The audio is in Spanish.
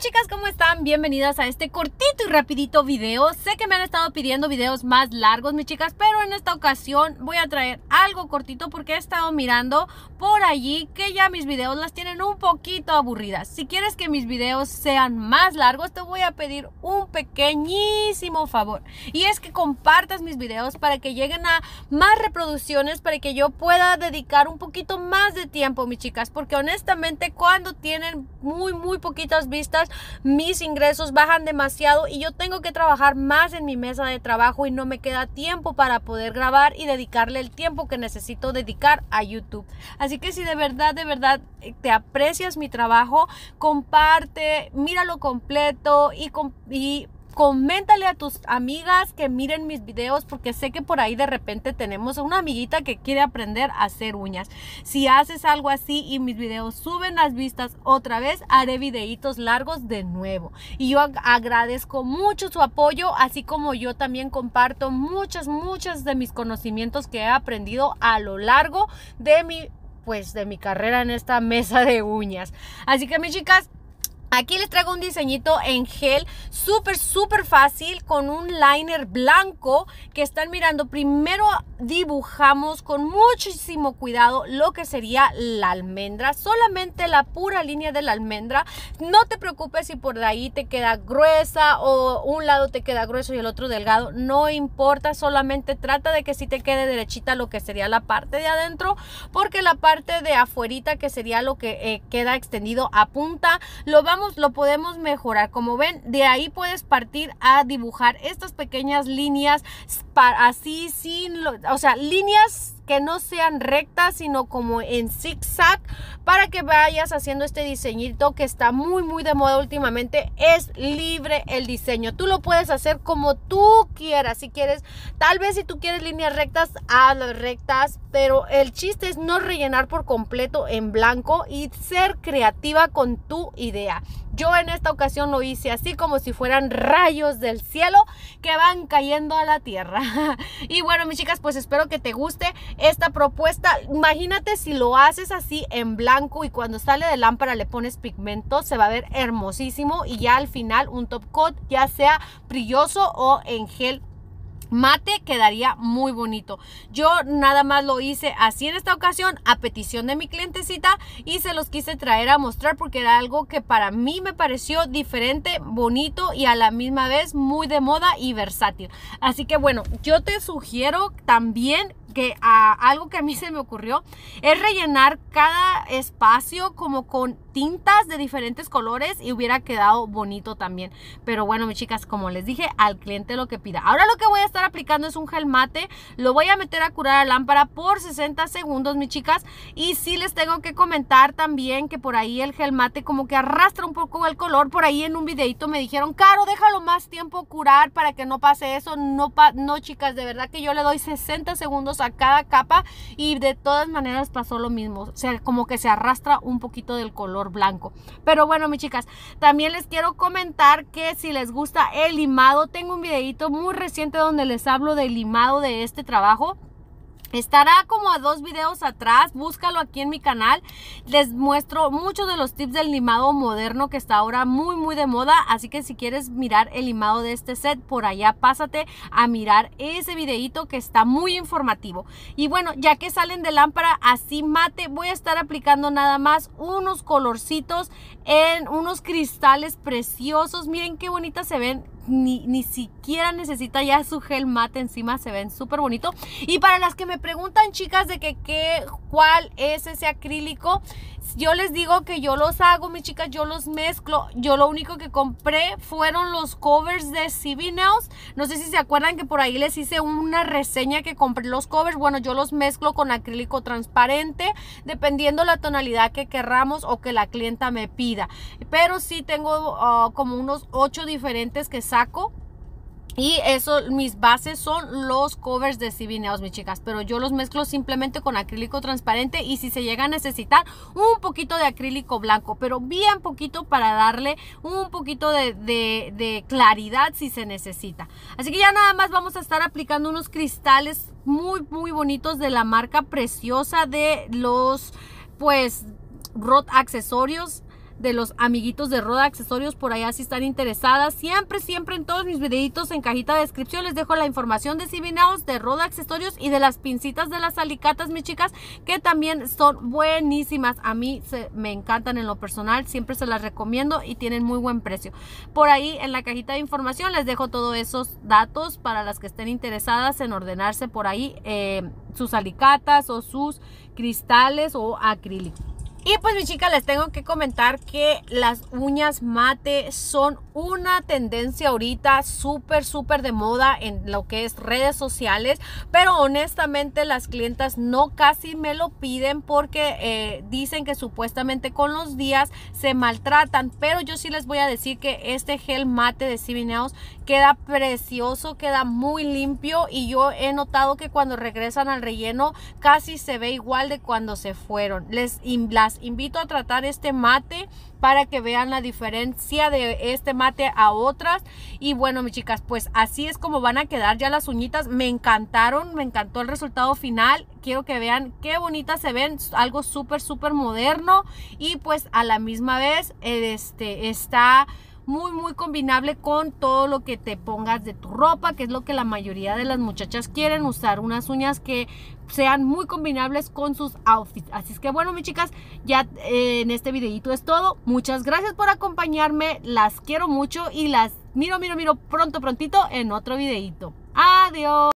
chicas, ¿cómo están? Bienvenidas a este cortito y rapidito video. Sé que me han estado pidiendo videos más largos, mis chicas, pero en esta ocasión voy a traer algo cortito porque he estado mirando por allí que ya mis videos las tienen un poquito aburridas. Si quieres que mis videos sean más largos, te voy a pedir un pequeñísimo favor. Y es que compartas mis videos para que lleguen a más reproducciones, para que yo pueda dedicar un poquito más de tiempo, mis chicas. Porque honestamente cuando tienen muy, muy poquitas vistas, mis ingresos bajan demasiado y yo tengo que trabajar más en mi mesa de trabajo y no me queda tiempo para poder grabar y dedicarle el tiempo que necesito dedicar a YouTube. Así que si de verdad, de verdad eh, te aprecias mi trabajo, comparte, míralo completo y, y coméntale a tus amigas que miren mis videos porque sé que por ahí de repente tenemos una amiguita que quiere aprender a hacer uñas. Si haces algo así y mis videos suben las vistas otra vez, haré videitos largos de nuevo. Y yo agradezco mucho su apoyo, así como yo también comparto muchas, muchas de mis conocimientos que he aprendido a lo largo de mi pues de mi carrera en esta mesa de uñas. Así que mis chicas, Aquí les traigo un diseñito en gel súper, súper fácil con un liner blanco que están mirando. Primero dibujamos con muchísimo cuidado lo que sería la almendra. Solamente la pura línea de la almendra. No te preocupes si por ahí te queda gruesa o un lado te queda grueso y el otro delgado. No importa, solamente trata de que si te quede derechita lo que sería la parte de adentro. Porque la parte de afuerita que sería lo que eh, queda extendido a punta, lo vamos lo podemos mejorar. Como ven, de ahí puedes partir a dibujar estas pequeñas líneas para, así sin, o sea, líneas que no sean rectas, sino como en zigzag, para que vayas haciendo este diseñito que está muy, muy de moda últimamente. Es libre el diseño. Tú lo puedes hacer como tú quieras. Si quieres, tal vez si tú quieres líneas rectas, hazlas rectas, pero el chiste es no rellenar por completo en blanco y ser creativa con tu idea. Yo en esta ocasión lo hice así como si fueran rayos del cielo que van cayendo a la tierra. y bueno, mis chicas, pues espero que te guste esta propuesta. Imagínate si lo haces así en blanco y cuando sale de lámpara le pones pigmento, se va a ver hermosísimo y ya al final un top coat ya sea brilloso o en gel mate quedaría muy bonito. Yo nada más lo hice así en esta ocasión a petición de mi clientecita y se los quise traer a mostrar porque era algo que para mí me pareció diferente, bonito y a la misma vez muy de moda y versátil. Así que bueno, yo te sugiero también que a, algo que a mí se me ocurrió es rellenar cada espacio como con tintas de diferentes colores y hubiera quedado bonito también. Pero bueno, mis chicas, como les dije, al cliente lo que pida. Ahora lo que voy a estar aplicando es un gel mate. Lo voy a meter a curar a lámpara por 60 segundos, mis chicas. Y sí les tengo que comentar también que por ahí el gel mate como que arrastra un poco el color. Por ahí en un videito me dijeron, Caro, déjalo más tiempo curar para que no pase eso. No, no chicas, de verdad que yo le doy 60 segundos a cada capa y de todas maneras pasó lo mismo. O sea, como que se arrastra un poquito del color blanco. Pero bueno, mis chicas, también les quiero comentar que si les gusta el limado, tengo un videito muy reciente donde les hablo del limado de este trabajo. Estará como a dos videos atrás, búscalo aquí en mi canal. Les muestro muchos de los tips del limado moderno que está ahora muy muy de moda. Así que si quieres mirar el limado de este set, por allá pásate a mirar ese videito que está muy informativo. Y bueno, ya que salen de lámpara así mate, voy a estar aplicando nada más unos colorcitos en unos cristales preciosos. Miren qué bonitas se ven ni, siquiera necesita ya su gel mate encima, se ven súper bonito. Y para las que me preguntan, chicas, de que qué, cuál es ese acrílico, yo les digo que yo los hago, mis chicas, yo los mezclo. Yo lo único que compré fueron los covers de CB Nails. No sé si se acuerdan que por ahí les hice una reseña que compré los covers. Bueno, yo los mezclo con acrílico transparente, dependiendo la tonalidad que querramos o que la clienta me pida. Pero sí tengo ah, como unos ocho diferentes que saco y eso, mis bases son los covers de Civineos, mis chicas. Pero yo los mezclo simplemente con acrílico transparente. Y si se llega a necesitar, un poquito de acrílico blanco. Pero bien poquito para darle un poquito de, de claridad si se necesita. Así que ya nada más vamos a estar aplicando unos cristales muy, muy bonitos de la marca preciosa de los, pues, Rot accesorios de los amiguitos de Roda Accesorios por allá si están interesadas. Siempre, siempre en todos mis videitos en cajita de descripción les dejo la información de Cibinaos, de Roda Accesorios y de las pincitas de las alicatas, mis chicas, que también son buenísimas. A mí se, me encantan en lo personal, siempre se las recomiendo y tienen muy buen precio. Por ahí en la cajita de información les dejo todos esos datos para las que estén interesadas en ordenarse por ahí eh, sus alicatas o sus cristales o acrílicos. Y pues mi chica les tengo que comentar que las uñas mate son una tendencia ahorita súper súper de moda en lo que es redes sociales pero honestamente las clientas no casi me lo piden porque eh, dicen que supuestamente con los días se maltratan pero yo sí les voy a decir que este gel mate de CB queda precioso queda muy limpio y yo he notado que cuando regresan al relleno casi se ve igual de cuando se fueron. Les las invito a tratar este mate para que vean la diferencia de este mate a otras. Y bueno mis chicas pues así es como van a quedar ya las uñitas. Me encantaron me encantó el resultado final. Quiero que vean qué bonitas se ven algo súper súper moderno. Y pues a la misma vez este está muy muy combinable con todo lo que te pongas de tu ropa, que es lo que la mayoría de las muchachas quieren, usar unas uñas que sean muy combinables con sus outfits. Así es que bueno, mis chicas, ya eh, en este videito es todo. Muchas gracias por acompañarme, las quiero mucho y las miro, miro, miro pronto, prontito en otro videito. Adiós.